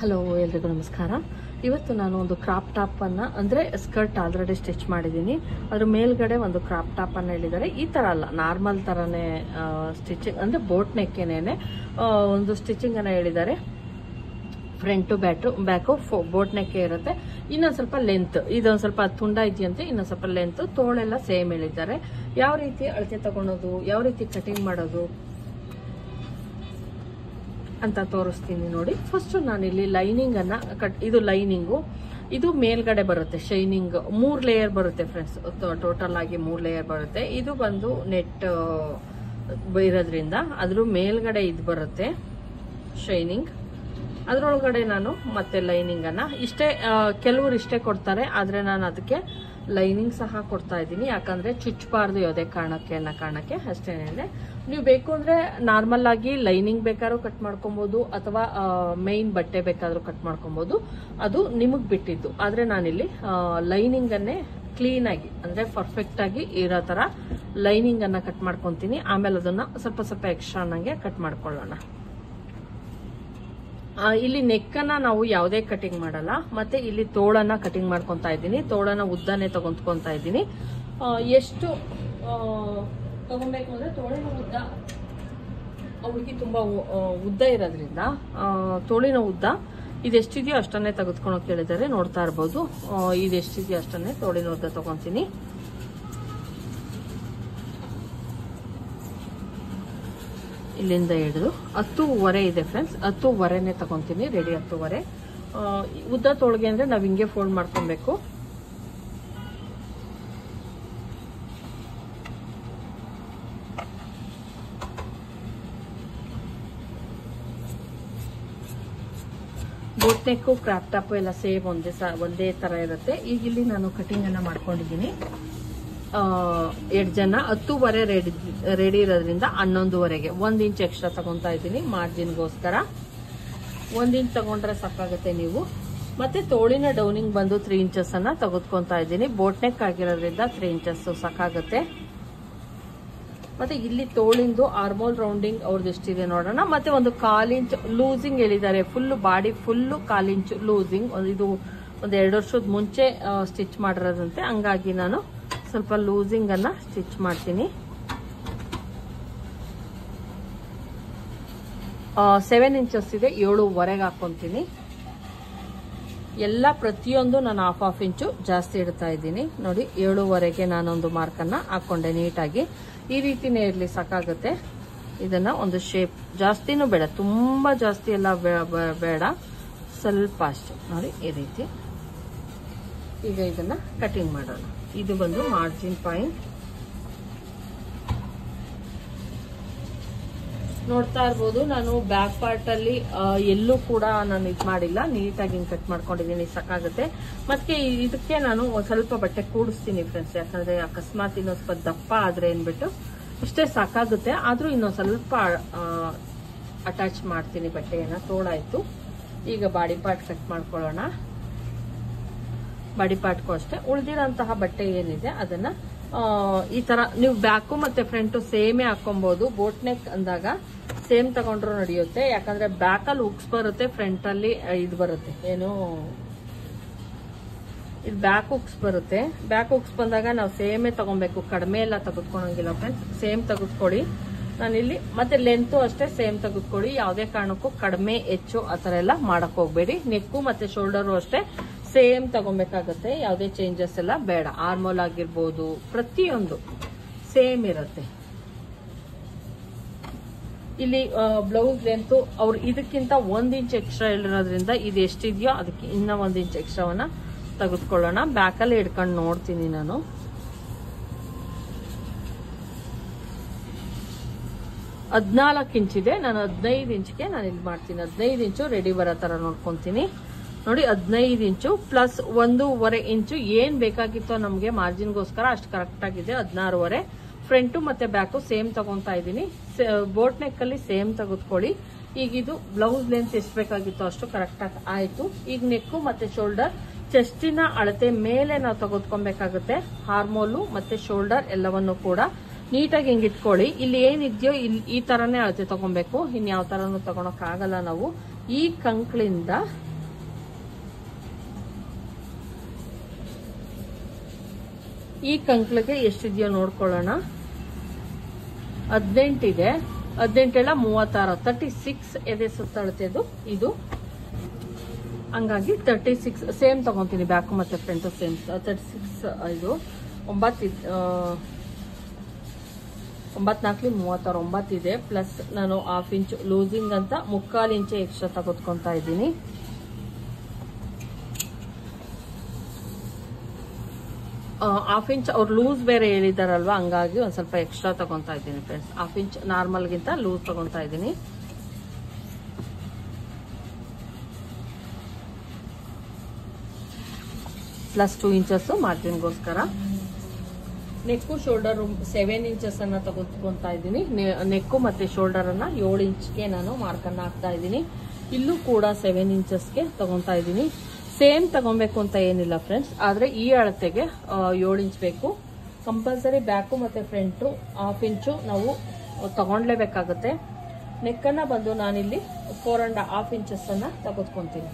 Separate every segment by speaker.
Speaker 1: Hello ಎಲ್ರಿಗೂ ನಮಸ್ಕಾರ. ಇವತ್ತು ನಾನು ಒಂದು ಕ್ರಾಪ್ ಟಾಪ್ ಅಂದರೆ ಸ್ಕರ್ಟ್ ಆಲ್ರೆಡಿ ಸ್ಟಿಚ್ ಮಾಡಿದ್ದೀನಿ. ಅದ್ರ ಮೇಲ್ಗಡೆ ಒಂದು ಕ್ರಾಪ್ ಟಾಪ್ ಅನ್ನ ಹೇಳಿದ್ದಾರೆ. ಈ ತರ ಅಲ್ಲ ನಾರ್ಮಲ್ ತರನೇ ಸ್ಟಿಚಿಂಗ್ ಅಂದ್ರೆ ಬೋಟ್ ನೆಕ್ಕೇನೇನೆ ಒಂದು ಸ್ಟಿಚಿಂಗ್ ಅನ್ನ ಹೇಳಿದ್ದಾರೆ. ಫ್ರಂಟು ಬ್ಯಾಟು ಬ್ಯಾಕು ಫೋ ಬೋಟ್ ನೆಕ್ಕೆ ಇರುತ್ತೆ. ಇನ್ನೊಂದು ಸ್ವಲ್ಪ ಲೆಂತ್ ಇದೊಂದು ಸ್ವಲ್ಪ ತುಂಡ ಇದೆಯಂತೆ, ಇನ್ನೊಂದು ಸ್ವಲ್ಪ ಲೆಂತ್ ತೋಳೆಲ್ಲ ಸೇಮ್ ಹೇಳಿದ್ದಾರೆ. ಯಾವ ರೀತಿ ಅಳತೆ ತಗೊಳೋದು, ಯಾವ ರೀತಿ ಕಟಿಂಗ್ ಮಾಡೋದು ಅಂತ ತೋರಿಸ್ತೀನಿ ನೋಡಿ. ಫಸ್ಟ್ ನಾನಿಲ್ಲಿ ಲೈನಿಂಗ್ ಅನ್ನ ಕಟ್ ಇದು ಲೈನಿಂಗು ಇದು ಮೇಲ್ಗಡೆ ಬರುತ್ತೆ ಶೈನಿಂಗ್ ಮೂರ್ ಲೇಯರ್ ಬರುತ್ತೆ ಫ್ರೆಂಡ್ಸ್ ಟೋಟಲ್ ಆಗಿ ಮೂರ್ ಲೇಯರ್ ಬರುತ್ತೆ. ಇದು ಬಂದು ನೆಟ್ ಇರೋದ್ರಿಂದ ಅದ್ರ ಮೇಲ್ಗಡೆ ಇದು ಬರುತ್ತೆ ಶೈನಿಂಗ್ ಅದ್ರೊಳಗಡೆ ನಾನು ಮತ್ತೆ ಲೈನಿಂಗ್ ಅನ್ನ. ಇಷ್ಟೇ ಕೆಲವರು ಇಷ್ಟೇ ಕೊಡ್ತಾರೆ, ಆದ್ರೆ ನಾನು ಅದಕ್ಕೆ ಲೈನಿಂಗ್ ಸಹ ಕೊಡ್ತಾ ಇದ್ದೀನಿ. ಯಾಕಂದ್ರೆ ಚುಚ್ಚಬಾರ್ದು ಯಾವುದೇ ಕಾರಣಕ್ಕೆ ಅನ್ನ ಕಾರಣಕ್ಕೆ ಅಷ್ಟೇನೆ ನೀವು ಬೇಕು ಅಂದ್ರೆ ನಾರ್ಮಲ್ ಆಗಿ ಲೈನಿಂಗ್ ಬೇಕಾದ್ರೂ ಕಟ್ ಮಾಡ್ಕೊಬಹುದು ಅಥವಾ ಮೈನ್ ಬಟ್ಟೆ ಬೇಕಾದ್ರೂ ಕಟ್ ಮಾಡ್ಕೊಬಹುದು ಅದು ನಿಮಗ್ ಬಿಟ್ಟಿದ್ದು. ಆದ್ರೆ ನಾನಿಲ್ಲಿ ಲೈನಿಂಗ್ ಅನ್ನೇ ಕ್ಲೀನ್ ಆಗಿ, ಅಂದ್ರೆ ಪರ್ಫೆಕ್ಟ್ ಆಗಿ ಇರೋ ತರ ಲೈನಿಂಗ್ ಅನ್ನ ಕಟ್ ಮಾಡ್ಕೊಂತೀನಿ. ಆಮೇಲೆ ಅದನ್ನ ಸ್ವಲ್ಪ ಸ್ವಲ್ಪ ಎಕ್ಸ್ಟ್ರಾ ಅನ್ನಂಗೆ ಕಟ್ ಮಾಡ್ಕೊಳ್ಳೋಣ. ಇಲ್ಲಿ ನೆಕ್ಕನ್ನ ನಾವು ಯಾವುದೇ ಕಟಿಂಗ್ ಮಾಡಲ್ಲ. ಮತ್ತೆ ಇಲ್ಲಿ ತೋಳನ್ನ ಕಟಿಂಗ್ ಮಾಡ್ಕೊತಾ ಇದ್ದೀನಿ. ತೋಳನ ಉದ್ದನೆ ತಗೊಂಡ್ಕೊಂತಾ ಇದ್ದೀನಿ. ಎಷ್ಟು ತಗೊಬೇಕು ಅಂದ್ರೆ ತೋಳಿನ ಉದ್ದ ಹುಡುಗಿ ತುಂಬಾ ಉದ್ದ ಇರೋದ್ರಿಂದ ತೋಳಿನ ಉದ್ದ ಇದೆಷ್ಟಿದೆಯೋ ಅಷ್ಟನ್ನೇ ತೆಗೆದುಕೊಳಕ್ ಹೇಳಿದ್ದಾರೆ. ನೋಡ್ತಾ ಇರ್ಬೋದು. ಇದೆಷ್ಟಿದೆಯೋ ಅಷ್ಟನ್ನೇ ತೋಳಿನ ಉದ್ದ ತಗೊಂತೀನಿ. ಇಲ್ಲಿಂದ ಹಿಡಿದು ಹತ್ತೂವರೆ ಇದೆ ಫ್ರೆಂಡ್ಸ್ ಹತ್ತೂವರೆನೆ ತಗೊಂತೀನಿ ರೆಡಿ ಹತ್ತೂವರೆ. ಉದ್ದ ತೋಳಿಗೆ ಅಂದ್ರೆ ನಾವ್ ಹಿಂಗೆ ಫೋಲ್ಡ್ ಮಾಡ್ಕೊಬೇಕು. ಬೋಟ್ ಕ್ರಾಪ್ ಟಾಪ್ ಎಲ್ಲ ಸೇಮ್ ಒಂದೇ ಒಂದೇ ತರ ಇರುತ್ತೆ. ಈಗ ಇಲ್ಲಿ ನಾನು ಕಟಿಂಗ್ ಅನ್ನ ಮಾಡ್ಕೊಂಡಿದ್ದೀನಿ. ಎರಡು ಜನ, ಹತ್ತೂವರೆ ರೆಡಿ ರೆಡಿ ಇರೋದ್ರಿಂದ ಹನ್ನೊಂದುವರೆಗೆ. ಒಂದು ಇಂಚ್ ಎಕ್ಸ್ಟ್ರಾ ತಗೊಂತಾ ಇದ್ದೀನಿ ಮಾರ್ಜಿನ್ಗೋಸ್ಕರ. ಒಂದು ಇಂಚ್ ತಗೊಂಡ್ರೆ ಸಾಕಾಗುತ್ತೆ ನೀವು. ಮತ್ತೆ ತೋಳಿನ ಡೌನಿಂಗ್ ಬಂದು ತ್ರೀ ಇಂಚಸ್ ಅನ್ನ ತೆಗೆದುಕೊಂತಾ ಇದ್ದೀನಿ. ಬೋಟ್ನೆಕ್ ಆಗಿರೋದ್ರಿಂದ ತ್ರೀ ಇಂಚಸ್ ಸಾಕಾಗುತ್ತೆ. ಮತ್ತೆ ಇಲ್ಲಿ ತೋಳಿಂದು ಆರ್ಮೋಲ್ ರೌಂಡಿಂಗ್ ಅವ್ರದ್ದು ಎಷ್ಟಿದೆ ನೋಡೋಣ. ಮತ್ತೆ ಒಂದು ಕಾಲಿಂಚ್ ಲೂಸಿಂಗ್ ಹೇಳಿದ್ದಾರೆ. ಫುಲ್ ಬಾಡಿ ಫುಲ್ ಕಾಲಿಂಚ್ ಲೂಸಿಂಗ್ ಇದು ಒಂದು ಎರಡು ವರ್ಷದ ಮುಂಚೆ ಸ್ಟಿಚ್ ಮಾಡಿರೋದಂತೆ. ಹಂಗಾಗಿ ನಾನು ಸ್ವಲ್ಪ ಲೂಸಿಂಗ್ ಅನ್ನ ಸ್ಟಿಚ್ ಮಾಡ್ತೀನಿ. ಸೆವೆನ್ ಇಂಚಸ್ ಇದೆ, ಏಳುವರೆಗೆ ಹಾಕೊಂತೀನಿ. ಎಲ್ಲ ಪ್ರತಿಯೊಂದು ನಾನು ಹಾಫ್ ಹಾಫ್ ಇಂಚು ಜಾಸ್ತಿ ಇಡ್ತಾ ಇದ್ದೀನಿ. ನೋಡಿ, ಏಳುವರೆಗೆ ನಾನೊಂದು ಮಾರ್ಕನ್ನ ಹಾಕೊಂಡೆ ನೀಟಾಗಿ. ಈ ರೀತಿನೇ ಇರಲಿ ಸಾಕಾಗುತ್ತೆ. ಇದನ್ನ ಒಂದು ಶೇಪ್ ಜಾಸ್ತಿನೂ ಬೇಡ, ತುಂಬಾ ಜಾಸ್ತಿ ಎಲ್ಲ ಬೇಡ. ಸ್ವಲ್ಪ ಅಷ್ಟು. ನೋಡಿ, ಈ ರೀತಿ. ಈಗ ಇದನ್ನ ಕಟಿಂಗ್ ಮಾಡೋಣ. ಇದು ಬಂದು ಮಾರ್ಜಿನ್ ಪಾಯಿಂಟ್ ನೋಡ್ತಾ ಇರ್ಬೋದು, ನಾನು ಬ್ಯಾಕ್ ಪಾರ್ಟ್ ಅಲ್ಲಿ ಎಲ್ಲೂ ಕೂಡ ನಾನು ಇದು ಮಾಡಿಲ್ಲ. ನೀಟಾಗಿ ಕಟ್ ಮಾಡ್ಕೊಂಡಿದ್ದೀನಿ, ಸಾಕಾಗುತ್ತೆ. ಮತ್ತೆ ಇದಕ್ಕೆ ನಾನು ಸ್ವಲ್ಪ ಬಟ್ಟೆ ಕೂಡಿಸ್ತೀನಿ ಫ್ರೆಂಡ್ಸ್ ಯಾಕಂದ್ರೆ ಅಕಸ್ಮಾತ್ ಇನ್ನೊಂದು ಸ್ವಲ್ಪ ದಪ್ಪ ಆದ್ರೆ ಅಂದ್ಬಿಟ್ಟು ಇಷ್ಟೇ ಸಾಕಾಗುತ್ತೆ. ಆದ್ರೂ ಇನ್ನೊಂದು ಸ್ವಲ್ಪ ಅಟ್ಯಾಚ್ ಮಾಡ್ತೀನಿ ಬಟ್ಟೆಯನ್ನ. ತೋಳಾಯ್ತು. ಈಗ ಬಾಡಿ ಪಾರ್ಟ್ ಕಟ್ ಮಾಡ್ಕೊಳ್ಳೋಣ. ಬಾಡಿ ಪಾರ್ಟ್ಗೂ ಅಷ್ಟೇ. ಉಳಿದಿರೋಂತಹ ಬಟ್ಟೆ ಏನಿದೆ, ಅದನ್ನ ಈ ತರ ನೀವು ಬ್ಯಾಕು ಮತ್ತೆ ಫ್ರಂಟು ಸೇಮೇ ಹಾಕೊಬಹುದು ಬೋಟ್ ನೆಕ್ ಅಂದಾಗ ಸೇಮ್ ತಗೊಂಡ್ರು ನಡೆಯುತ್ತೆ. ಯಾಕಂದ್ರೆ ಬ್ಯಾಕ್ ಅಲ್ಲಿ ಉಕ್ಸ್ ಬರುತ್ತೆ ಫ್ರಂಟ್ ಅಲ್ಲಿ ಇದು ಬರುತ್ತೆ. ಏನು? ಇದು ಬ್ಯಾಕ್ ಉಕ್ಸ್ ಬರುತ್ತೆ. ಬ್ಯಾಕ್ ಉಕ್ಸ್ ಬಂದಾಗ ನಾವು ಸೇಮೇ ತಗೊಬೇಕು. ಕಡಿಮೆ ಎಲ್ಲ ತೆಗೆದುಕೊಳಂಗಿಲ್ಲ ಫ್ರೆಂಡ್ಸ್ ಸೇಮ್ ತೆಗೆದುಕೊಳ್ಳಿ. ನಾನಿಲ್ಲಿ ಮತ್ತೆ ಲೆಂತು ಅಷ್ಟೇ ಸೇಮ್ ತೆಗೆದುಕೊಳ್ಳಿ. ಯಾವುದೇ ಕಾರಣಕ್ಕೂ ಕಡಿಮೆ, ಹೆಚ್ಚು ಆ ಥರ ಎಲ್ಲ ಮಾಡಕ್ ಹೋಗ್ಬೇಡಿ. ನೆಕ್ಕು ಮತ್ತೆ ಶೋಲ್ಡರು ಅಷ್ಟೇ. ಸೇಮ್ ತಗೊಬೇಕಾಗತ್ತೆ, ಯಾವುದೇ ಚೇಂಜಸ್ ಎಲ್ಲ ಬೇಡ. ಆರ್ಮೋಲ್ ಆಗಿರ್ಬೋದು, ಪ್ರತಿಯೊಂದು ಸೇಮ್ ಇರುತ್ತೆ. ಇಲ್ಲಿ ಬ್ಲೌಸ್ ಲೆಂತ್ ಅವ್ರು ಇದಕ್ಕಿಂತ ಒಂದ್ ಇಂಚ್ ಎಕ್ಸ್ಟ್ರಾ ಇರೋದ್ರಿಂದ ಇದು ಎಷ್ಟಿದೆಯೋ ಅದಕ್ಕೆ ಇನ್ನ ಒಂದ್ ಇಂಚ್ ಎಕ್ಸ್ಟ್ರಾವನ್ನ ತೆಗೆದುಕೊಳ್ಳೋಣ. ಬ್ಯಾಕಲ್ಲಿ ಹಿಡ್ಕೊಂಡು ನೋಡ್ತೀನಿ ನಾನು. ಹದಿನಾಲ್ಕು ಇಂಚಿದೆ ನಾನು ಹದಿನೈದು ಇಂಚ್ಗೆ ನಾನು ಇದು ಮಾಡ್ತೀನಿ. ಹದಿನೈದು ಇಂಚು ರೆಡಿ ಬರೋ ಥರ ನೋಡ್ಕೊಂತೀನಿ. ನೋಡಿ, ಹದಿನೈದು ಇಂಚು ಪ್ಲಸ್ ಒಂದೂವರೆ ಇಂಚು ಏನ್ ಬೇಕಾಗಿತ್ತೋ ನಮಗೆ ಮಾರ್ಜಿನ್ಗೋಸ್ಕರ ಅಷ್ಟು ಕರೆಕ್ಟ್ ಆಗಿದೆ, ಹದಿನಾರುವರೆ. ಫ್ರಂಟು ಮತ್ತೆ ಬ್ಯಾಕು ಸೇಮ್ ತಗೊಂತಾ ಇದ್ದೀನಿ. ಬೋಟ್ ನೆಕ್ ಅಲ್ಲಿ ಸೇಮ್ ತೆಗೆದುಕೊಳ್ಳಿ. ಈಗ ಇದು ಬ್ಲೌಸ್ ಲೆಂತ್ ಎಷ್ಟು ಬೇಕಾಗಿತ್ತೋ ಅಷ್ಟು ಕರೆಕ್ಟ್ ಆಗಿ ಆಯ್ತು. ಈಗ ನೆಕ್ಕು ಮತ್ತೆ ಶೋಲ್ಡರ್ ಚೆಸ್ಟಿನ ಅಳತೆ ಮೇಲೆ ನಾವು ತೆಗೆದುಕೊಬೇಕಾಗುತ್ತೆ. ಹಾರ್ಮೋಲು ಮತ್ತೆ ಶೋಲ್ಡರ್ ಎಲ್ಲವನ್ನು ಕೂಡ ನೀಟಾಗಿ ಹಿಂಗೆ ಇಟ್ಕೊಳ್ಳಿ. ಇಲ್ಲಿ ಏನಿದೆಯೋ ಇಲ್ಲಿ ಈ ತರನೇ ಅಳತೆ ತಗೊಬೇಕು. ಇನ್ ಯಾವ ತರನು ತಗೊಳಕ್ ಆಗಲ್ಲ ನಾವು. ಈ ಕಂಕ್ಳಿಂದ ಈ ಕಂಕ್ಳಿಗೆ ಎಷ್ಟಿದೆಯೋ ನೋಡ್ಕೊಳ್ಳೋಣ. ಹದಿನೆಂಟಿದೆ. ಹದಿನೆಂಟೆಲ್ಲ ಮೂವತ್ತಾರು. ತರ್ಟಿ ಸಿಕ್ಸ್ ಎದೆ ಸುತ್ತಳತೆದು ಇದು. ಹಂಗಾಗಿ ತರ್ಟಿ ಸಿಕ್ಸ್ ಸೇಮ್ ತಗೊಂತೀನಿ ಬ್ಯಾಕು ಮತ್ತೆ ಫ್ರಂಟು ಸೇಮ್ ತರ್ಟಿ ಸಿಕ್ಸ್ ಇದು. ಒಂಬತ್ತು ಒಂಬತ್ನಾಲ್ಕಲಿ ಮೂವತ್ತಾರು, ಒಂಬತ್ತಿದೆ. ಪ್ಲಸ್ ನಾನು ಹಾಫ್ ಇಂಚ್ ಲೂಸಿಂಗ್ ಅಂತ ಮುಕ್ಕಾಲು ಇಂಚೆ ಎಕ್ಸ್ಟ್ರಾ ತಗೊತ್ಕೊತಾ ಇದ್ದೀನಿ. ಹಾಫ್ ಇಂಚ್ ಅವ್ರು ಲೂಸ್ ಬೇರೆ ಹೇಳಿದಾರಲ್ವಾ, ಹಂಗಾಗಿ ಒಂದ್ ಸ್ವಲ್ಪ ಎಕ್ಸ್ಟ್ರಾ ತಗೊಂತಾ ಇದ್ದೀನಿ ಫ್ರೆಂಡ್ಸ್ ಹಾಫ್ ಇಂಚ್ ನಾರ್ಮಲ್ಗಿಂತ ಲೂಸ್ ತಗೊಂತಾ ಇದ್ದೀನಿ. ಪ್ಲಸ್ ಟೂ ಇಂಚಸ್ ಮಾರ್ಜಿನ್ಗೋಸ್ಕರ. ನೆಕ್ಕು ಶೋಲ್ಡರ್ ಸೆವೆನ್ ಇಂಚಸ್ ಅನ್ನ ತಗೊತಾ ಇದ್ದೀನಿ. ನೆಕ್ಕು ಮತ್ತೆ ಶೋಲ್ಡರ್ ಅನ್ನ ಏಳು ಇಂಚ್ಗೆ ನಾನು ಮಾರ್ಕನ್ನ ಹಾಕ್ತಾ ಇದ್ದೀನಿ. ಇಲ್ಲೂ ಕೂಡ ಸೆವೆನ್ ಇಂಚಸ್ಗೆ ತಗೊಂತಾ ಇದ್ದೀನಿ. ಸೇಮ್ ತಗೊಬೇಕು ಅಂತ ಏನಿಲ್ಲ ಫ್ರೆಂಡ್ಸ್ ಆದ್ರೆ ಈ ಅಳತೆಗೆ ಏಳು ಇಂಚ್ ಬೇಕು. ಕಂಪಲ್ಸರಿ ಬ್ಯಾಕು ಮತ್ತೆ ಫ್ರಂಟು ಹಾಫ್ ಇಂಚು ನಾವು ತಗೊಂಡ್ಲೇಬೇಕಾಗತ್ತೆ. ನೆಕ್ಕನ್ನ ಬಂದು ನಾನಿಲ್ಲಿ ಫೋರ್ ಅಂಡ್ ಹಾಫ್ ಇಂಚಸ್ ಅನ್ನ ತೆಗೆದುಕೊಂತೀನಿ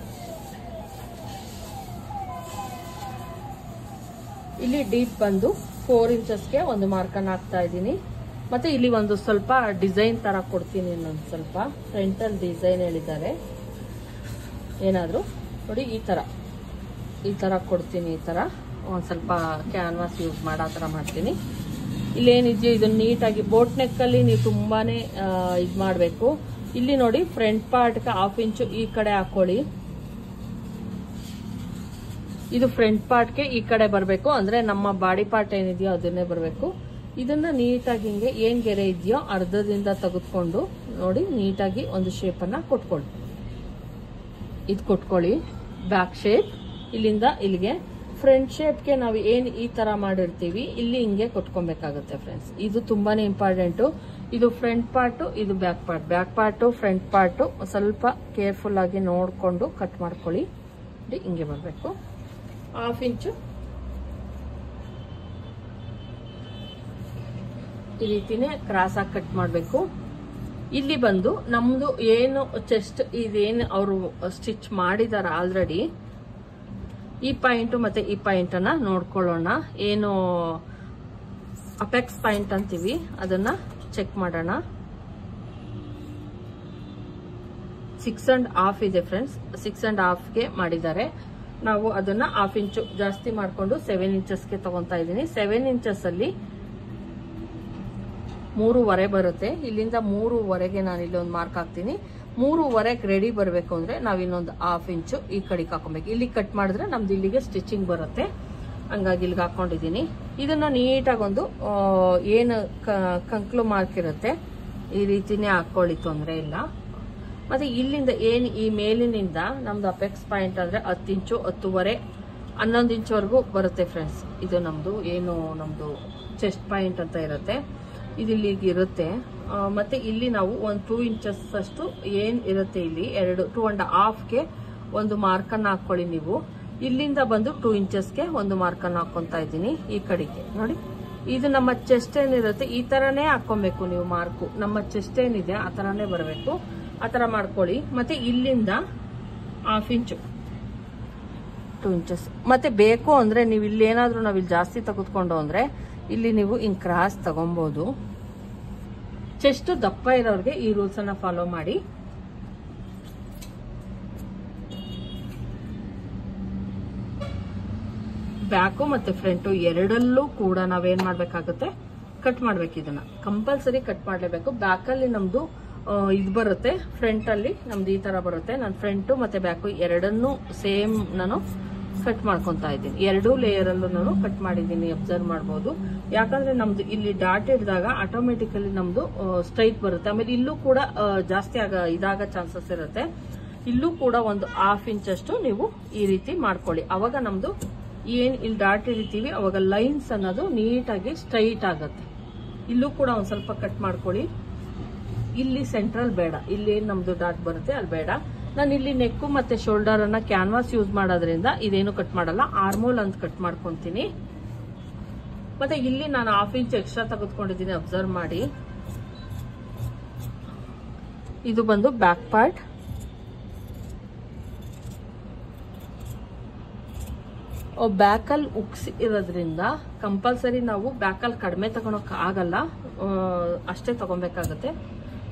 Speaker 1: ಇಲ್ಲಿ ಡೀಪ್ ಬಂದು ಫೋರ್ ಇಂಚಸ್ಗೆ ಒಂದು ಮಾರ್ಕನ್ನ ಹಾಕ್ತಾ ಇದ್ದೀನಿ. ಮತ್ತೆ ಇಲ್ಲಿ ಒಂದು ಸ್ವಲ್ಪ ಡಿಸೈನ್ ತರ ಕೊಡ್ತೀನಿ ಇನ್ನೊಂದು ಸ್ವಲ್ಪ. ಫ್ರಂಟಲ್ ಡಿಸೈನ್ ಹೇಳಿದ್ದಾರೆ. ಏನಾದರೂ? ನೋಡಿ, ಈ ತರ. ಈ ತರ ಕೊಡ್ತೀನಿ, ಈ ತರ. ಒಂದು ಸ್ವಲ್ಪ ಕ್ಯಾನ್ವಾಸ್ ಯೂಸ್ ಮಾಡೋ ಥರ ಮಾಡ್ತೀನಿ. ಇಲ್ಲೇನಿದೆಯೋ, ಇದನ್ನ ನೀಟಾಗಿ ಬೋಟ್ ನೆಕ್ಕಲ್ಲಿ ನೀವು ತುಂಬಾನೇ ಇದು ಮಾಡಬೇಕು. ಇಲ್ಲಿ ನೋಡಿ ಫ್ರಂಟ್ ಪಾರ್ಟ್ಗೆ ಹಾಫ್ ಇಂಚು ಈ ಕಡೆ ಹಾಕೊಳ್ಳಿ. ಇದು ಫ್ರಂಟ್ ಪಾರ್ಟ್ಗೆ ಈ ಕಡೆ ಬರಬೇಕು. ಅಂದ್ರೆ ನಮ್ಮ ಬಾಡಿ ಪಾರ್ಟ್ ಏನಿದೆಯೋ ಅದನ್ನೇ ಬರಬೇಕು. ಇದನ್ನ ನೀಟಾಗಿ ಹಿಂಗೆ ಏನ್ ಗೆರೆ ಇದೆಯೋ ಅರ್ಧದಿಂದ ತೆಗೆದುಕೊಂಡು ನೋಡಿ, ನೀಟಾಗಿ ಒಂದು ಶೇಪ್ ಅನ್ನ ಕೊಟ್ಕೊಳ್ಳಿ ಇದು ಕೊಟ್ಕೊಳ್ಳಿ. ಬ್ಯಾಕ್ ಶೇಪ್ ಇಲ್ಲಿಂದ ಇಲ್ಲಿಗೆ. ಫ್ರಂಟ್ ಶೇಪ್ಗೆ ನಾವು ಏನು ಈ ಥರ ಮಾಡಿರ್ತೀವಿ, ಇಲ್ಲಿ ಹಿಂಗೆ ಕೊಟ್ಕೊಬೇಕಾಗುತ್ತೆ ಫ್ರೆಂಡ್ಸ್ ಇದು ತುಂಬಾನೇ ಇಂಪಾರ್ಟೆಂಟು ಇದು ಫ್ರಂಟ್ ಪಾರ್ಟು ಇದು back part back part front part ಸ್ವಲ್ಪ ಕೇರ್ಫುಲ್ ಆಗಿ ನೋಡಿಕೊಂಡು ಕಟ್ ಮಾಡ್ಕೊಳ್ಳಿ. ಹಿಂಗೆ ಬರಬೇಕು ಹಾಫ್ ಇಂಚು ಈ ರೀತಿನೇ ಕ್ರಾಸಾಗಿ ಕಟ್ ಮಾಡಬೇಕು. ಇಲ್ಲಿ ಬಂದು ನಮ್ದು ಏನು ಚೆಸ್ಟ್ ಇದೇನು ಅವರು ಸ್ಟಿಚ್ ಮಾಡಿದಾರ ಆಲ್ರೆಡಿ ಈ ಪಾಯಿಂಟ್ ಮತ್ತೆ ಈ ಪಾಯಿಂಟ್ ಅನ್ನ ನೋಡ್ಕೊಳ್ಳೋಣ. ಏನು ಅಪೆಕ್ಸ್ ಪಾಯಿಂಟ್ ಅಂತೀವಿ, ಅದನ್ನ ಚೆಕ್ ಮಾಡೋಣ. ಸಿಕ್ಸ್ ಅಂಡ್ ಹಾಫ್ ಇದೆ ಫ್ರೆಂಡ್ಸ್ ಸಿಕ್ಸ್ ಅಂಡ್ ಹಾಫ್ಗೆ ಮಾಡಿದ್ದಾರೆ. ನಾವು ಅದನ್ನ ಹಾಫ್ ಇಂಚು ಜಾಸ್ತಿ ಮಾಡಿಕೊಂಡು ಸೆವೆನ್ ಇಂಚಸ್ಗೆ ತಗೊಳ್ತಾ ಇದ್ದೀನಿ. ಸೆವೆನ್ ಇಂಚಸ್ ಅಲ್ಲಿ ಮೂರುವರೆ ಬರುತ್ತೆ. ಇಲ್ಲಿಂದ ಮೂರುವರೆಗೆ ನಾನು ಇಲ್ಲಿ ಒಂದು ಮಾರ್ಕ್ ಹಾಕ್ತೀನಿ. ಮೂರುವರೆಗೆ ರೆಡಿ ಬರಬೇಕು ಅಂದ್ರೆ ನಾವು ಇನ್ನೊಂದು ಹಾಫ್ ಇಂಚು ಈ ಕಡೆಗೆ ಹಾಕೊಬೇಕು ಇಲ್ಲಿ ಕಟ್ ಮಾಡಿದ್ರೆ ನಮ್ದು ಇಲ್ಲಿಗೆ ಸ್ಟಿಚಿಂಗ್ ಬರುತ್ತೆ. ಹಂಗಾಗಿ ಇಲ್ಲಿಗೆ ಹಾಕೊಂಡಿದ್ದೀನಿ. ಇದನ್ನ ನೀಟಾಗಿ ಒಂದು ಏನು ಕಂಕ್ಲು ಮಾರ್ಕ್ ಇರುತ್ತೆ. ಈ ರೀತಿನೇ ಹಾಕೊಳ್ಳಿ, ತೊಂದರೆ ಇಲ್ಲ. ಮತ್ತೆ ಇಲ್ಲಿಂದ ಏನು ಈ ಮೇಲಿನಿಂದ ನಮ್ದು ಅಪೆಕ್ಸ್ ಪಾಯಿಂಟ್ ಅಂದ್ರೆ ಹತ್ತು ಇಂಚು ಹತ್ತುವರೆ, ಹನ್ನೊಂದು ಇಂಚುವರೆಗೂ ಬರುತ್ತೆ ಫ್ರೆಂಡ್ಸ್ ಇದು ನಮ್ಮದು ಏನು ನಮ್ಮದು ಚೆಸ್ಟ್ ಪಾಯಿಂಟ್ ಅಂತ ಇರುತ್ತೆ. ಇದು ಇಲ್ಲಿಗೆ ಇರುತ್ತೆ ಮತ್ತೆ ಇಲ್ಲಿ ನಾವು ಒಂದು ಟೂ ಇಂಚಸ್ ಅಷ್ಟು ಏನ್ ಇರುತ್ತೆ ಇಲ್ಲಿ? ಎರಡು ಟೂ ಅಂಡ್ ಹಾಫ್ಗೆ ಒಂದು ಮಾರ್ಕನ್ನು ಹಾಕೊಳ್ಳಿ ನೀವು. ಇಲ್ಲಿಂದ ಬಂದು ಟೂ ಇಂಚಸ್ಗೆ ಒಂದು ಮಾರ್ಕನ್ನು ಹಾಕೊಂತ ಇದ್ದೀನಿ ಈ ಕಡೆಗೆ. ನೋಡಿ, ಇದು ನಮ್ಮ ಚೆಸ್ಟ್ ಏನಿರುತ್ತೆ ಈ ತರನೇ ಹಾಕೊಬೇಕು ನೀವು ಮಾರ್ಕು. ನಮ್ಮ ಚೆಸ್ಟ್ ಏನಿದೆ, ಆ ತರನೇ ಬರಬೇಕು. ಆ ತರ ಮಾಡ್ಕೊಳ್ಳಿ. ಮತ್ತೆ ಇಲ್ಲಿಂದ ಹಾಫ್ ಇಂಚು ಟೂ ಇಂಚಸ್ ಮತ್ತೆ ಬೇಕು ಅಂದ್ರೆ ನೀವು ಇಲ್ಲಿ ಏನಾದ್ರೂ ನಾವಿಲ್ಲಿ ಜಾಸ್ತಿ ತೆಗೆದುಕೊಂಡು ಅಂದ್ರೆ ಇಲ್ಲಿ ನೀವು ಹಿಂಗ್ ಕ್ರಾಸ್ ತಗೊಬಹುದು ಚೆಸ್ಟ್ ದಪ್ಪ ಇರೋರಿಗೆ ಈ ರೂಲ್ಸ್ ಅನ್ನ ಫಾಲೋ ಮಾಡಿ. ಬ್ಯಾಕು ಮತ್ತೆ ಫ್ರಂಟು ಎರಡಲ್ಲೂ ಕೂಡ ನಾವೇನ್ ಮಾಡ್ಬೇಕಾಗುತ್ತೆ? ಕಟ್ ಮಾಡ್ಬೇಕು ಇದನ್ನ. ಕಂಪಲ್ಸರಿ ಕಟ್ ಮಾಡ್ಲೇಬೇಕು. ಬ್ಯಾಕಲ್ಲಿ ನಮ್ದು ಇದು ಬರುತ್ತೆ. ಫ್ರಂಟ್ ಅಲ್ಲಿ ನಮ್ದು ಈ ತರ ಬರುತ್ತೆ. ನಾನು ಫ್ರಂಟು ಮತ್ತೆ ಬ್ಯಾಕು ಎರಡನ್ನೂ ಸೇಮ್ ನಾನು ಕಟ್ ಮಾಡ್ಕೊತಾ ಇದ್ದೀನಿ. ಎರಡೂ ಲೇಯರ್ ಅಲ್ಲೂ ನಾನು ಕಟ್ ಮಾಡಿದ್ದೀನಿ ಅಬ್ಸರ್ವ್ ಮಾಡಬಹುದು ಯಾಕಂದ್ರೆ ನಮ್ದು ಇಲ್ಲಿ ಡಾಟ್ ಹಿಡಿದಾಗ ಆಟೋಮೆಟಿಕಲಿ ನಮ್ದು ಸ್ಟ್ರೈಟ್ ಬರುತ್ತೆ. ಆಮೇಲೆ ಇಲ್ಲೂ ಕೂಡ ಜಾಸ್ತಿ ಆಗ, ಇದಾಗ ಚಾನ್ಸಸ್ ಇರುತ್ತೆ. ಇಲ್ಲೂ ಕೂಡ ಒಂದು ಹಾಫ್ ಇಂಚ್ ಅಷ್ಟು ನೀವು ಈ ರೀತಿ ಮಾಡ್ಕೊಳ್ಳಿ. ಅವಾಗ ನಮ್ದು ಏನ್ ಇಲ್ಲಿ ಡಾಟ್ ಹಿಡಿತೀವಿ, ಅವಾಗ ಲೈನ್ಸ್ ಅನ್ನೋದು ನೀಟಾಗಿ ಸ್ಟ್ರೈಟ್ ಆಗುತ್ತೆ. ಇಲ್ಲೂ ಕೂಡ ಒಂದ್ ಸ್ವಲ್ಪ ಕಟ್ ಮಾಡ್ಕೊಳ್ಳಿ. ಇಲ್ಲಿ ಸೆಂಟ್ರಲ್ ಬೇಡ. ಇಲ್ಲಿ ನಮ್ದು ಡಾಟ್ ಬರುತ್ತೆ, ಅಲ್ಲಿ ಬೇಡ. ನಾನು ಇಲ್ಲಿ ನೆಕ್ಕು ಮತ್ತೆ ಶೋಲ್ಡರ್ ಅನ್ನ ಕ್ಯಾನ್ವಾಸ್ ಯೂಸ್ ಮಾಡೋದ್ರಿಂದ ಇದೇನು ಕಟ್ ಮಾಡಲ್ಲ ಆರ್ಮೋಲ್ ಅಂತ ಕಟ್ ಮಾಡ್ಕೊಂತೀನಿ. ಮತ್ತೆ ಇಲ್ಲಿ ನಾನು ಹಾಫ್ ಇಂಚ್ ಎಕ್ಸ್ಟ್ರಾ ತೆಗೆದುಕೊಂಡಿದ್ದೀನಿ ಅಬ್ಸರ್ವ್ ಮಾಡಿ. ಇದು ಬಂದು ಬ್ಯಾಕ್ ಪಾರ್ಟ್ ಬ್ಯಾಕಲ್ಲಿ ಉಕ್ಸ್ ಇರೋದ್ರಿಂದ ಕಂಪಲ್ಸರಿ ನಾವು ಬ್ಯಾಕಲ್ಲಿ ಕಡಿಮೆ ತಗೊಳಕ್ ಆಗಲ್ಲ. ಅಷ್ಟೇ ತಗೊಬೇಕಾಗತ್ತೆ.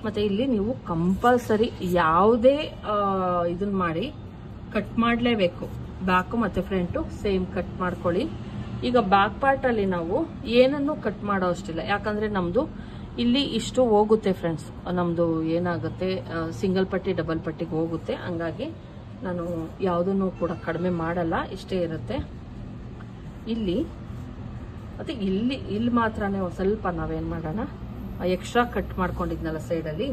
Speaker 1: ಮತ್ತೆ ಇಲ್ಲಿ ನೀವು ಕಂಪಲ್ಸರಿ ಯಾವುದೇ ಇದನ್ನ ಮಾಡಿ ಕಟ್ ಮಾಡಲೇಬೇಕು. ಬ್ಯಾಕು ಮತ್ತೆ ಫ್ರಂಟು ಸೇಮ್ ಕಟ್ ಮಾಡ್ಕೊಳ್ಳಿ. ಈಗ ಬ್ಯಾಕ್ ಪಾರ್ಟಲ್ಲಿ ನಾವು ಏನನ್ನು ಕಟ್ ಮಾಡೋ ಅಷ್ಟಿಲ್ಲ. ಯಾಕಂದ್ರೆ ನಮ್ದು ಇಲ್ಲಿ ಇಷ್ಟು ಹೋಗುತ್ತೆ ಫ್ರೆಂಡ್ಸ್ ನಮ್ದು ಏನಾಗುತ್ತೆ ಸಿಂಗಲ್ ಪಟ್ಟಿ ಡಬಲ್ ಪಟ್ಟಿಗೆ ಹೋಗುತ್ತೆ. ಹಂಗಾಗಿ ನಾನು ಯಾವುದನ್ನು ಕೂಡ ಕಡಿಮೆ ಮಾಡಲ್ಲ. ಇಷ್ಟೇ ಇರುತ್ತೆ. ಇಲ್ಲಿ, ಮತ್ತೆ ಇಲ್ಲಿ ಇಲ್ಲಿ ಮಾತ್ರನೇ ಒಂದು ಸ್ವಲ್ಪ ನಾವೇನ್ ಮಾಡೋಣ? ಎಕ್ಸ್ಟ್ರಾ ಕಟ್ ಮಾಡ್ಕೊಂಡಿದ್ನಲ್ಲ ಸೈಡಲ್ಲಿ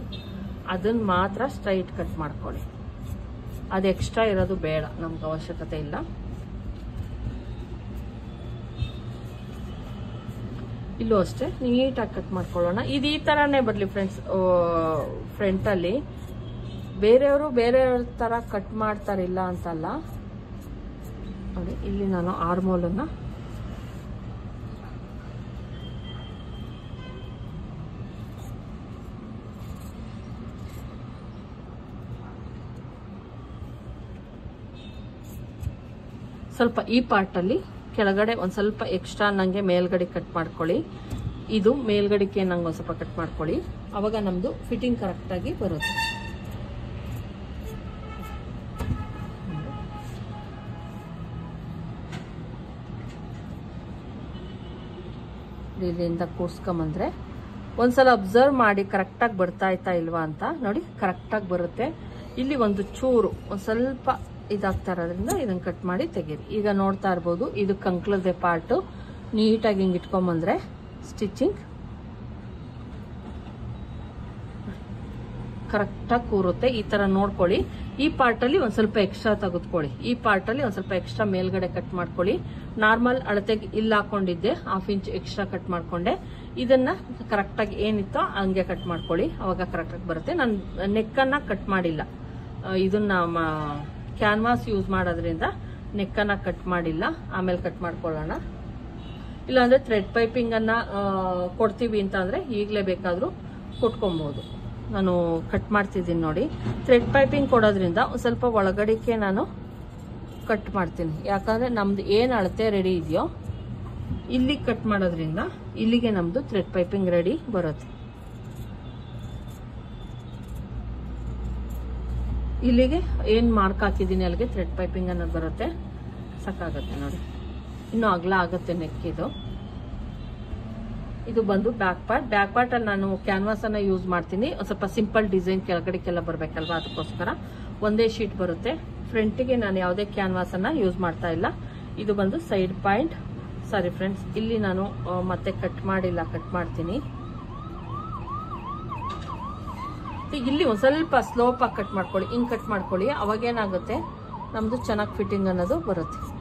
Speaker 1: ಅದನ್ನ ಮಾತ್ರ ಸ್ಟ್ರೈಟ್ ಕಟ್ ಮಾಡ್ಕೊಳ್ಳಿ. ಅದು ಎಕ್ಸ್ಟ್ರಾ ಇರೋದು ಬೇಡ, ನಮ್ಗೆ ಅವಶ್ಯಕತೆ ಇಲ್ಲ. ಇಲ್ಲೂ ಅಷ್ಟೇ, ನೀಟಾಗಿ ಕಟ್ ಮಾಡ್ಕೊಳ್ಳೋಣ. ಇದು ಈ ಥರನೇ ಬರಲಿ ಫ್ರೆಂಡ್ಸ್ ಫ್ರಂಟಲ್ಲಿ ಬೇರೆಯವರು ಬೇರೆ ತರ ಕಟ್ ಮಾಡ್ತಾರಿಲ್ಲ ಅಂತಲ್ಲ. ನೋಡಿ, ಇಲ್ಲಿ ನಾನು ಆರ್ಮೋಲನ್ನ ಸ್ವಲ್ಪ ಈ ಪಾರ್ಟಲ್ಲಿ ಕೆಳಗಡೆ ಒಂದು ಸ್ವಲ್ಪ ಎಕ್ಸ್ಟ್ರಾ ನನಗೆ ಮೇಲ್ಗಡೆ ಕಟ್ ಮಾಡ್ಕೊಳ್ಳಿ. ಇದು ಮೇಲ್ಗಡೆಗೆ ನಂಗೆ ಒಂದು ಸ್ವಲ್ಪ ಕಟ್ ಮಾಡ್ಕೊಳ್ಳಿ. ಅವಾಗ ನಮ್ದು ಫಿಟ್ಟಿಂಗ್ ಕರೆಕ್ಟಾಗಿ ಬರುತ್ತೆ. ಇಲ್ಲಿಂದ ಕೂರ್ಸ್ಕೊಂಬಂದ್ರೆ ಒಂದ್ಸಲ ಅಬ್ಸರ್ವ್ ಮಾಡಿ ಕರೆಕ್ಟಾಗಿ ಬರ್ತಾ ಇತ್ತಾ ಇಲ್ವಾ ಅಂತ ನೋಡಿ ಕರೆಕ್ಟಾಗಿ ಬರುತ್ತೆ. ಇಲ್ಲಿ ಒಂದು ಚೂರು, ಒಂದು ಸ್ವಲ್ಪ ಇದಾಗ್ತಾ ಇರೋದ್ರಿಂದ ಇದನ್ನ ಕಟ್ ಮಾಡಿ ತೆಗೀರಿ. ಈಗ ನೋಡ್ತಾ ಇರ್ಬೋದು, ಇದು ಕಂಕ್ಳದೆ ಪಾರ್ಟು ನೀಟಾಗಿ ಹಿಂಗೆ ಇಟ್ಕೊಂಬಂದ್ರೆ ಸ್ಟಿಚಿಂಗ್ ಕರೆಕ್ಟಾಗಿ ಕೂರುತ್ತೆ. ಈ ತರ ನೋಡ್ಕೊಳ್ಳಿ. ಈ ಪಾರ್ಟ್ ಅಲ್ಲಿ ಒಂದ್ ಸ್ವಲ್ಪ ಎಕ್ಸ್ಟ್ರಾ ತೆಗೆದುಕೊಳ್ಳಿ. ಈ ಪಾರ್ಟ್ ಅಲ್ಲಿ ಒಂದ್ ಸ್ವಲ್ಪ ಎಕ್ಸ್ಟ್ರಾ ಮೇಲ್ಗಡೆ ಕಟ್ ಮಾಡ್ಕೊಳ್ಳಿ. ನಾರ್ಮಲ್ ಅಳತೆಗೆ ಇಲ್ಲಿ ಹಾಕೊಂಡಿದ್ದೆ ಹಾಫ್ ಇಂಚ್ ಎಕ್ಸ್ಟ್ರಾ ಕಟ್ ಮಾಡ್ಕೊಂಡೆ. ಇದನ್ನ ಕರೆಕ್ಟಾಗಿ ಏನಿತ್ತೋ ಹಂಗೆ ಕಟ್ ಮಾಡ್ಕೊಳ್ಳಿ. ಅವಾಗ ಕರೆಕ್ಟಾಗಿ ಬರುತ್ತೆ. ನಾನು ನೆಕ್ಕನ್ನು ಕಟ್ ಮಾಡಿಲ್ಲ. ಇದನ್ನ ಕ್ಯಾನ್ವಾಸ್ ಯೂಸ್ ಮಾಡೋದ್ರಿಂದ ನೆಕ್ಕನ್ನ ಕಟ್ ಮಾಡಿಲ್ಲ ಆಮೇಲೆ ಕಟ್ ಮಾಡ್ಕೊಳ್ಳೋಣ. ಇಲ್ಲಾಂದ್ರೆ ಥ್ರೆಡ್ ಪೈಪಿಂಗ್ ಅನ್ನ ಆ, ಕೊಡ್ತೀವಿ ಅಂತ ಈಗಲೇ ಬೇಕಾದ್ರೂ ಕೊಟ್ಕೊಬಹುದು ನಾನು ಕಟ್ ಮಾಡ್ತಿದ್ದೀನಿ ನೋಡಿ. ಥ್ರೆಡ್ ಪೈಪಿಂಗ್ ಕೊಡೋದ್ರಿಂದ ಸ್ವಲ್ಪ ಒಳಗಡೆಗೆ ನಾನು ಕಟ್ ಮಾಡ್ತೀನಿ. ಯಾಕಂದ್ರೆ ನಮ್ದು ಏನ್ ಅಳತೆ ರೆಡಿ ಇದೆಯೋ ಇಲ್ಲಿ ಕಟ್ ಮಾಡೋದ್ರಿಂದ ಇಲ್ಲಿಗೆ ನಮ್ದು ಥ್ರೆಡ್ ಪೈಪಿಂಗ್ ರೆಡಿ ಬರುತ್ತೆ. ಇಲ್ಲಿಗೆ ಏನು ಮಾರ್ಕ್ ಹಾಕಿದ್ದೀನಿ ಅಲ್ಲಿಗೆ? ಥ್ರೆಡ್ ಪೈಪಿಂಗ್ ಅನ್ನೋದು ಬರುತ್ತೆ. ಸಾಕಾಗುತ್ತೆ ನೋಡಿ. ಇನ್ನು ಅಗಲ ಆಗುತ್ತೆ ನೆಕ್ಕಿದು. ಇದು ಬಂದು ಬ್ಯಾಕ್ ಪಾರ್ಟ್ ಬ್ಯಾಕ್ ಪಾರ್ಟ್ ಅಲ್ಲಿ ನಾನು ಕ್ಯಾನ್ವಾಸ್ ಅನ್ನ ಯೂಸ್ ಮಾಡ್ತೀನಿ. ಒಂದ್ ಸ್ವಲ್ಪ ಸಿಂಪಲ್ ಡಿಸೈನ್ ಕೆಳಗಡೆಗೆಲ್ಲ ಬರ್ಬೇಕಲ್ವಾ ಅದಕ್ಕೋಸ್ಕರ. ಒಂದೇ ಶೀಟ್ ಬರುತ್ತೆ. ಫ್ರಂಟಿಗೆ ನಾನು ಯಾವುದೇ ಕ್ಯಾನ್ವಾಸ್ ಅನ್ನ ಯೂಸ್ ಮಾಡ್ತಾ ಇಲ್ಲ. ಇದು ಬಂದು ಸೈಡ್ ಪಾಯಿಂಟ್ ಸಾರಿ ಫ್ರೆಂಡ್ಸ್ ಇಲ್ಲಿ ನಾನು ಮತ್ತೆ ಕಟ್ ಮಾಡಿಲ್ಲ. ಕಟ್ ಮಾಡ್ತೀನಿ ಮತ್ತೆ ಇಲ್ಲಿ ಒಂದ್ ಸ್ವಲ್ಪ ಸ್ಲೋಪ್ ಆಗಿ ಕಟ್ ಮಾಡ್ಕೊಳ್ಳಿ, ಹಿಂಗ್ ಕಟ್ ಮಾಡ್ಕೊಳ್ಳಿ, ಅವಾಗ ಏನಾಗುತ್ತೆ? ನಮ್ದು ಚೆನ್ನಾಗಿ ಫಿಟ್ಟಿಂಗ್ ಅನ್ನೋದು ಬರುತ್ತೆ.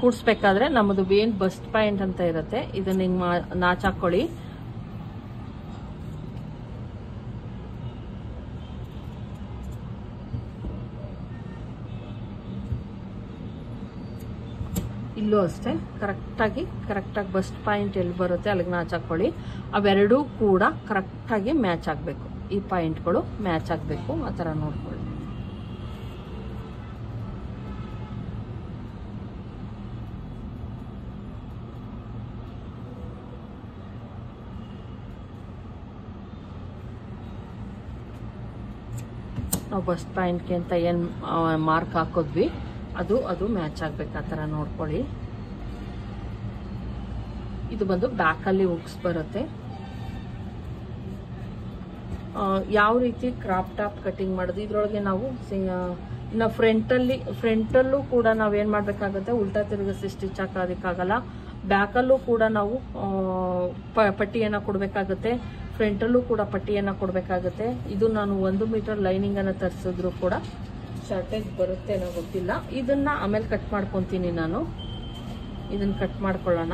Speaker 1: ಕೂಡ್ಸ್ಬೇಕಾದ್ರೆ ನಮ್ಮದು ಏನ್ ಬಸ್ಟ್ ಪಾಯಿಂಟ್ ಅಂತ ಇರುತ್ತೆ. ಇದನ್ನ ಹಿಂಗ್ ಮಾ- ಇಲ್ಲೂ ಅಷ್ಟೇ. ಕರೆಕ್ಟಾಗಿ ಕರೆಕ್ಟಾಗಿ ಬಸ್ಟ್ ಪಾಯಿಂಟ್ ಎಲ್ಲಿ ಬರುತ್ತೆ ಅಲ್ಲಿಗೆ ಮ್ಯಾಚ್ ಹಾಕ್ಕೊಳ್ಳಿ. ಅವೆರಡೂ ಕೂಡ ಕರೆಕ್ಟಾಗಿ ಮ್ಯಾಚ್ ಆಗಬೇಕು. ಈ ಪಾಯಿಂಟ್ಗಳು ಮ್ಯಾಚ್ ಆಗಬೇಕು. ಆ ಥರ ನೋಡ್ಕೊಳ್ಳಿ. ನಾವು ಬಸ್ಟ್ ಪಾಯಿಂಟ್ಗೆ ಅಂತ ಏನು ಮಾರ್ಕ್ ಹಾಕಿದ್ವಿ. ಅದು ಅದು ಮ್ಯಾಚ್ ಆಗ್ಬೇಕು ಆ ಥರ ನೋಡ್ಕೊಳ್ಳಿ. ಇದು ಬಂದು ಬ್ಯಾಕಲ್ಲಿ ಉಕ್ಸ್ ಬರುತ್ತೆ. ಯಾವ ರೀತಿ ಕ್ರಾಪ್ ಟಾಪ್ ಕಟಿಂಗ್ ಮಾಡೋದು? ಇದ್ರೊಳಗೆ ನಾವು ಇನ್ನ ಫ್ರಂಟ್ ಇನ್ನು ಫ್ರಂಟಲ್ಲಿ ಫ್ರಂಟಲ್ಲೂ ಕೂಡ ನಾವೇನು ಮಾಡಬೇಕಾಗುತ್ತೆ? ಉಲ್ಟಾ ತಿರುಗಿಸಿ ಸ್ಟಿಚ್ ಹಾಕೋದಕ್ಕಾಗಲ್ಲ. ಬ್ಯಾಕಲ್ಲೂ ಕೂಡ ನಾವು ಪಟ್ಟಿಯನ್ನು ಕೊಡಬೇಕಾಗುತ್ತೆ. ಫ್ರಂಟಲ್ಲೂ ಕೂಡ ಪಟ್ಟಿಯನ್ನ ಕೊಡಬೇಕಾಗುತ್ತೆ. ಇದು ನಾನು ಒಂದು ಮೀಟರ್ ಲೈನಿಂಗ್ ಅನ್ನ ತರಿಸಿದ್ರು ಕೂಡ ಶಾರ್ಟೇಜ್ ಬರುತ್ತೇನೋ ಗೊತ್ತಿಲ್ಲ. ಇದನ್ನ ಆಮೇಲೆ ಕಟ್ ಮಾಡ್ಕೊಂತೀನಿ ನಾನು. ಇದನ್ನ ಕಟ್ ಮಾಡ್ಕೊಳ್ಳೋಣ.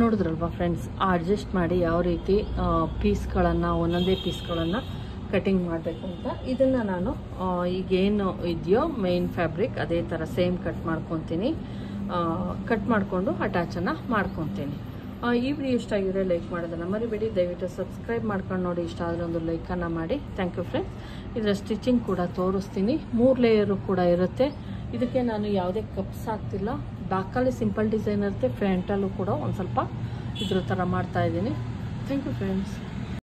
Speaker 1: ನೋಡಿದ್ರಲ್ವಾ ಫ್ರೆಂಡ್ಸ್ ಅಡ್ಜಸ್ಟ್ ಮಾಡಿ ಯಾವ ರೀತಿ ಪೀಸ್ಗಳನ್ನು ಒಂದೊಂದೇ ಪೀಸ್ಗಳನ್ನು ಕಟಿಂಗ್ ಮಾಡಬೇಕು ಅಂತ. ಇದನ್ನು ನಾನು ಈಗೇನು ಇದೆಯೋ ಮೇನ್ ಫ್ಯಾಬ್ರಿಕ್ ಅದೇ ಥರ ಸೇಮ್ ಕಟ್ ಮಾಡ್ಕೊತೀನಿ. ಕಟ್ ಮಾಡಿಕೊಂಡು ಅಟ್ಯಾಚನ್ನು ಮಾಡ್ಕೊತೀನಿ. ಈ ವಿಡಿಯೋ ಇಷ್ಟ ಆಗಿದ್ರೆ ಲೈಕ್ ಮಾಡೋದನ್ನ ಮರಿಬೇಡಿ. ದಯವಿಟ್ಟು ಸಬ್ಸ್ಕ್ರೈಬ್ ಮಾಡ್ಕೊಂಡು ನೋಡಿ. ಇಷ್ಟ ಆದರೆ ಒಂದು ಲೈಕನ್ನು ಮಾಡಿ. ಥ್ಯಾಂಕ್ ಯು ಫ್ರೆಂಡ್ಸ್ ಇದರ ಸ್ಟಿಚಿಂಗ್ ಕೂಡ ತೋರಿಸ್ತೀನಿ. ಮೂರು ಲೇಯರು ಕೂಡ ಇರುತ್ತೆ. ಇದಕ್ಕೆ ನಾನು ಯಾವುದೇ ಕಪ್ಸ್ ಹಾಕ್ತಿಲ್ಲ. ಬ್ಯಾಕಲ್ಲಿ ಸಿಂಪಲ್ ಡಿಸೈನ್ ಇರುತ್ತೆ ಫ್ರಂಟಲ್ಲೂ ಕೂಡ ಒಂದು ಸ್ವಲ್ಪ ಇದ್ರ ಥರ ಮಾಡ್ತಾ ಇದ್ದೀನಿ. Thank you friends